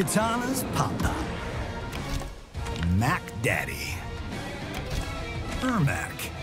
Katana's papa, Mac Daddy. Ermac.